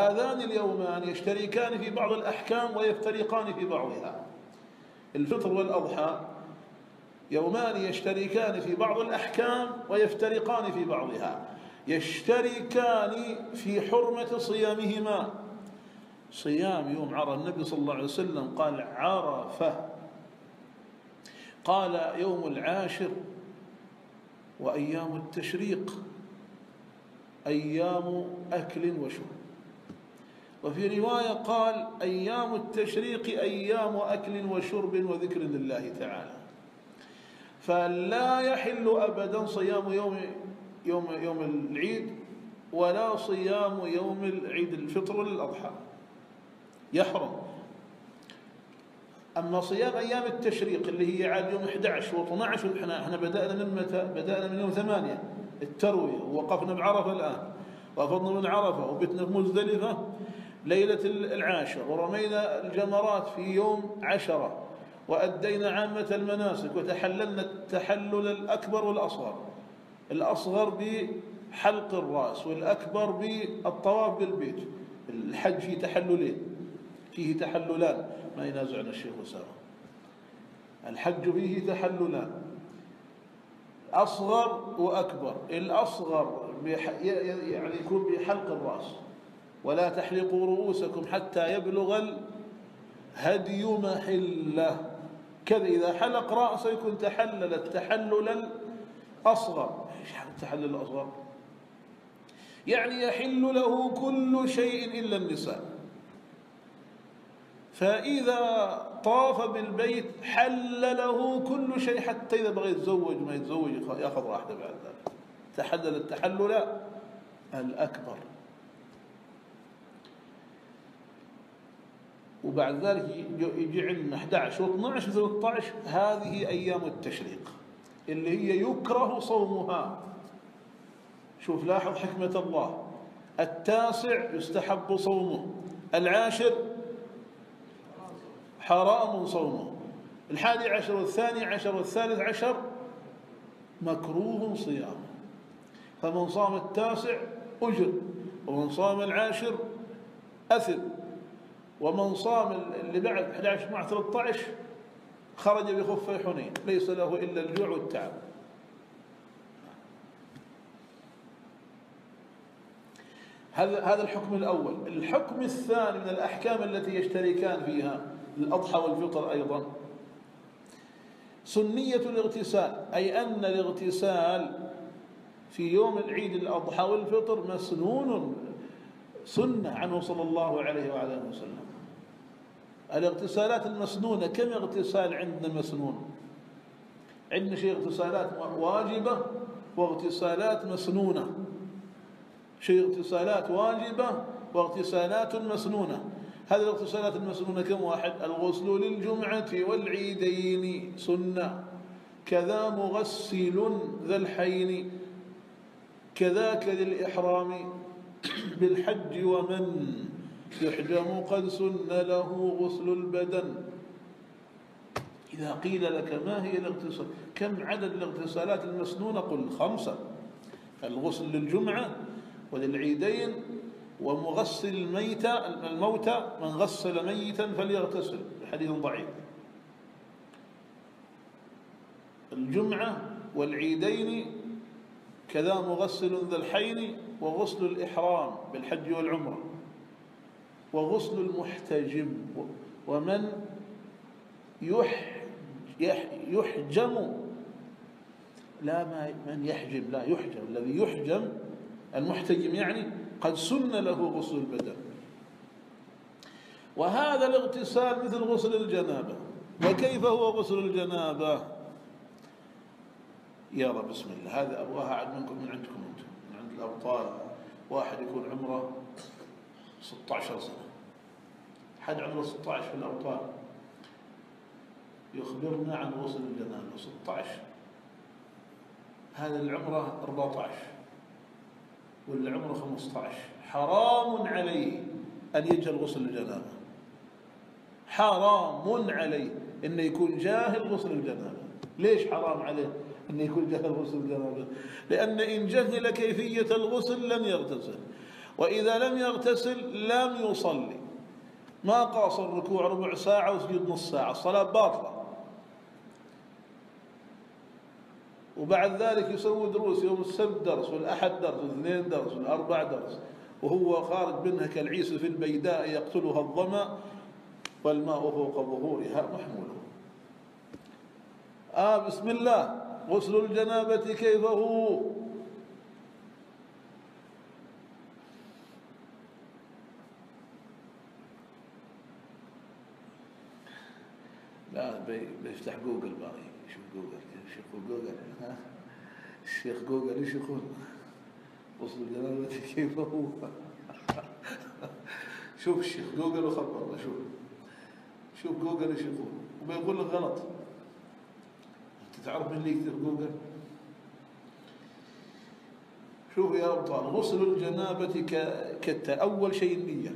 هذان اليومان يشتركان في بعض الأحكام ويفترقان في بعضها. الفطر والأضحى يومان يشتركان في بعض الأحكام ويفترقان في بعضها. يشتركان في حرمة صيامهما. صيام يوم عرى النبي صلى الله عليه وسلم قال عرفة. قال يوم العاشر وأيام التشريق أيام أكل وشرب. وفي رواية قال أيام التشريق أيام أكل وشرب وذكر لله تعالى. فلا يحل أبدا صيام يوم يوم يوم العيد ولا صيام يوم العيد الفطر ولا الأضحى يحرم. أما صيام أيام التشريق اللي هي عاد يوم 11 و12 إحنا إحنا بدأنا من متى؟ بدأنا من يوم 8 التروية. ووقفنا بعرفة الآن. وأفضنا من عرفة. وبتنا في مزدلفة. ليلة العاشر ورمينا الجمرات في يوم عشرة وأدينا عامة المناسك وتحللنا التحلل الأكبر والأصغر الأصغر بحلق الرأس والأكبر بالطواف بالبيت. الحج فيه تحللين فيه تحللان. ما ينازعنا الشيخ أسامة الحج فيه تحللان. أصغر وأكبر. الأصغر يعني يكون بحلق الرأس. ولا تحلقوا رؤوسكم حتى يبلغ الهدي محله. كذا إذا حلق رأسه يكون تحلل التحلل الأصغر. إيش التحلل الأصغر؟ يعني يحل له كل شيء إلا النساء. فإذا طاف بالبيت حل له كل شيء حتى إذا بغى يتزوج ما يتزوج يأخذ راحته بعد ذلك. تحلل التحلل الأكبر. وبعد ذلك يجي عندنا 11 و12 و13 هذه أيام التشريق اللي هي يكره صومها. شوف لاحظ حكمة الله. التاسع يستحب صومه العاشر حرام صومه الحادي عشر والثاني عشر والثالث عشر مكروه صيامه. فمن صام التاسع أجر ومن صام العاشر أثم. ومن صام اللي بعد 11 مع 13 خرج بخفي حنين ليس له إلا الجوع والتعب. هذا هذا الحكم الأول. الحكم الثاني من الأحكام التي يشتركان فيها الأضحى والفطر أيضا. سنية الاغتسال أي أن الاغتسال في يوم العيد الأضحى والفطر مسنون سنة عنه صلى الله عليه وعلى وسلم. الاغتسالات المسنونة كم اغتسال عندنا مسنون عندنا شيء اغتسالات واجبة واغتسالات مسنونة. شيء اغتسالات واجبة واغتسالات مسنونة. هذه الاغتسالات المسنونة كم واحد؟ الغسل للجمعة والعيدين. سنة. كذا مغسل ذا الحين. كذاك للإحرام. بالحج ومن يحجم قد سن له غسل البدن. إذا قيل لك ما هي الاغتسال كم عدد الاغتسالات المسنونة؟ قل خمسة. الغسل للجمعة وللعيدين ومغسل الميتة الموتى من غسل ميتا فليغتسل. حديث ضعيف. الجمعة والعيدين كذا مغسل ذا الحين وغسل الإحرام بالحج والعمرة وغسل المحتجم ومن يح يحجم لا ما من يحجم لا يحجم الذي يحجم المحتجم يعني قد سن له غسل البدن. وهذا الاغتسال مثل غسل الجنابة. وكيف هو غسل الجنابة؟ يلا بسم الله. هذا أبغاها عاد منكم من عندكم أنتم. الأبطال. واحد يكون عمره 16 سنة. حد عمره 16 في الأبطال. يخبرنا عن غسل الجنابة 16 هذا العمره 14 واللي عمره 15 حرام عليه أن يجهل غسل الجنابة. حرام عليه أنه يكون جاهل غسل الجنابة. ليش حرام عليه أن يكون جاهل غسل الجنابة لأن إن جهل كيفية الغسل لن يغتسل. وإذا لم يغتسل لم يصلي. ما قاص الركوع ربع ساعة وسجود نص ساعة. الصلاة باطلة. وبعد ذلك يسوي دروس. يوم السبت درس والأحد درس والاثنين درس والأربع درس. وهو خارج منها كالعيس في البيداء يقتلها الظمأ والماء فوق ظهورها محمول. آه بسم الله. غسل الجنابة كيف هو؟ لا بيفتح جوجل بقى. يشوف جوجل شيخ جوجل. الشيخ جوجل إيش يقول؟ غسل الجنابة كيف هو؟ شوف الشيخ جوجل وخبرنا شوف. شوف جوجل إيش يقول. وبيقول لك غلط. تعرف اللي يكتب جوجل؟ شوف يا ابطال غسل الجنابة كتا أول شيء النية.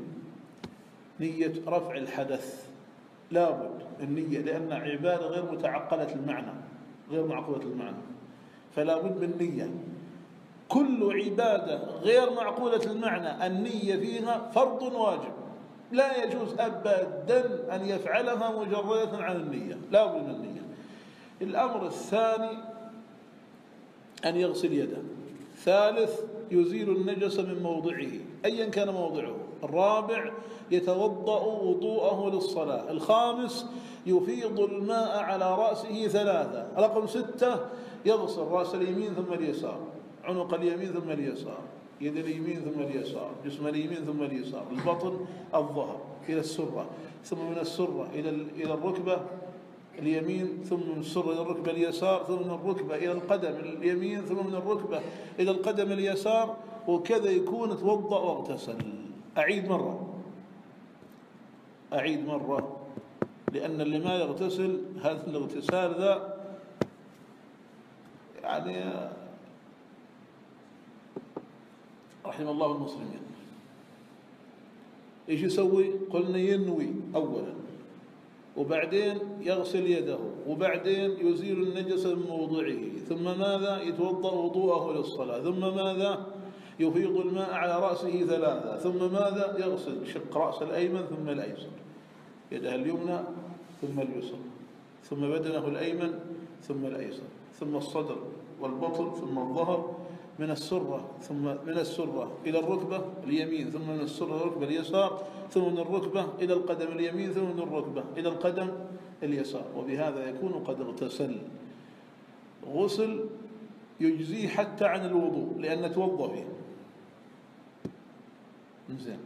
نية رفع الحدث. لابد النية لأن عبادة غير متعقلة المعنى غير معقولة المعنى. فلا بد من نية. كل عبادة غير معقولة المعنى النية فيها فرض واجب. لا يجوز أبدا أن يفعلها مجردة عن النية. لا بد من النية الأمر الثاني أن يغسل يده. ثالث يزيل النجس من موضعه. أيا كان موضعه. الرابع يتوضأ وضوءه للصلاة. الخامس يفيض الماء على رأسه ثلاثة. رقم ستة يغسل رأس اليمين ثم اليسار. عنق اليمين ثم اليسار. يد اليمين ثم اليسار. جسم اليمين ثم اليسار. البطن الظهر. إلى السرة. ثم من السرة إلى الركبة. اليمين ثم من السرة إلى الركبة اليسار ثم من الركبة إلى القدم اليمين ثم من الركبة إلى القدم اليسار وكذا يكون توضأ واغتسل. أعيد مرة. أعيد مرة. لأن اللي ما يغتسل هذا الاغتسال ذا يعني رحم الله المسلمين. إيش يسوي؟ قلنا ينوي اولا. وبعدين يغسل يده وبعدين يزيل النجس من موضعه ثم ماذا؟ يتوضأ وضوءه للصلاة ثم ماذا؟ يفيض الماء على رأسه ثلاثة ثم ماذا؟ يغسل شق رأس الأيمن ثم الأيسر. يده اليمنى ثم اليسرى ثم بدنه الأيمن ثم الأيسر ثم الصدر والبطن ثم الظهر من السرة ثم من السرة إلى الركبة اليمين ثم من السرة إلى الركبة اليسار ثم من الركبة إلى القدم اليمين ثم من الركبة إلى القدم اليسار. وبهذا يكون قد اغتسل. غسل يجزيه حتى عن الوضوء لأن توضأ فيه. زين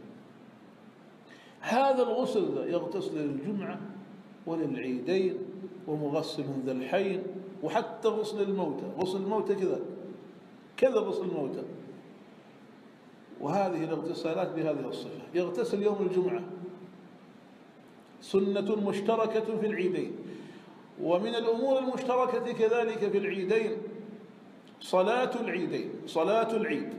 هذا الغسل يغتسل للجمعة وللعيدين ومغسل ذا الحين وحتى غسل الموتى. غسل الموتى كذا. كذا غسل الموتى وهذه الاغتسالات بهذه الصفة. يغتسل يوم الجمعة. سنة مشتركة في العيدين. ومن الأمور المشتركة كذلك في العيدين صلاة العيدين. صلاة العيد.